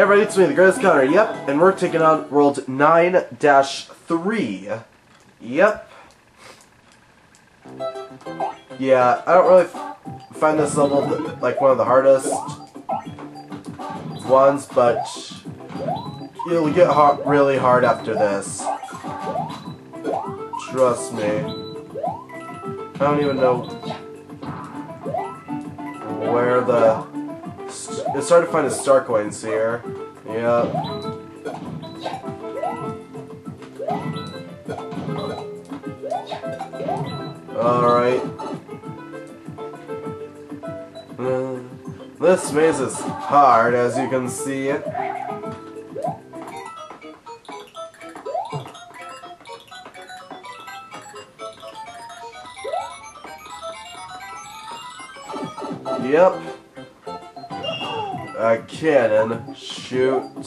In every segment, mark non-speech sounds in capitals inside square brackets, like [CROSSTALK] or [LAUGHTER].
Everybody, it's me, the Greatest Commenter. Yep, and we're taking on World 9-3. Yep. Yeah, I don't really find this level like one of the hardest ones, but it'll get hard, really hard after this. Trust me. I don't even know where the it's hard to find the star coins here. Yeah. Alright. Uh, this maze is hard, as you can see. It. Yep a cannon, shoot. [LAUGHS]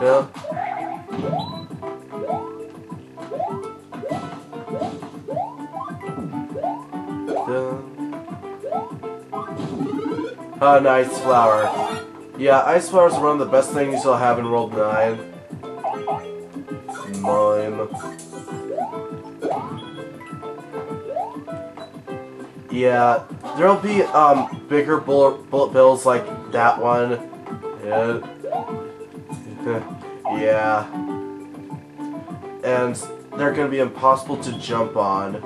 yeah. Ah, nice flower. Yeah, ice flowers are one of the best things you'll have in World 9. Mine. Yeah, there'll be um bigger bullet bullet bills like that one. Yeah. [LAUGHS] yeah. And they're gonna be impossible to jump on.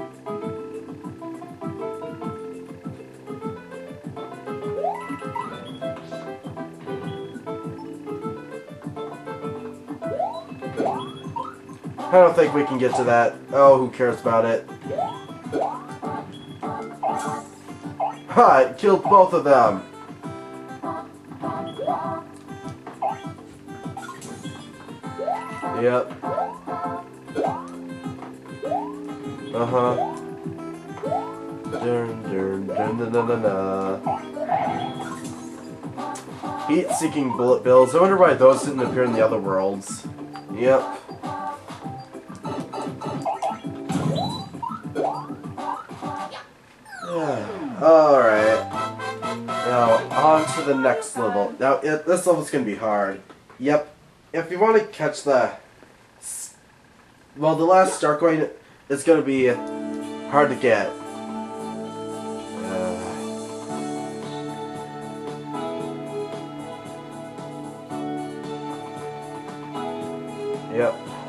I don't think we can get to that. Oh, who cares about it? Ha! It killed both of them! Yep. Uh-huh. Dun, dun, dun, dun, dun, dun, dun. Heat-seeking bullet bills. I wonder why those didn't appear in the other worlds. Yep. Alright. Now, on to the next level. Now, it, this level's gonna be hard. Yep. If you want to catch the... Well, the last star coin is gonna be hard to get. Uh. Yep.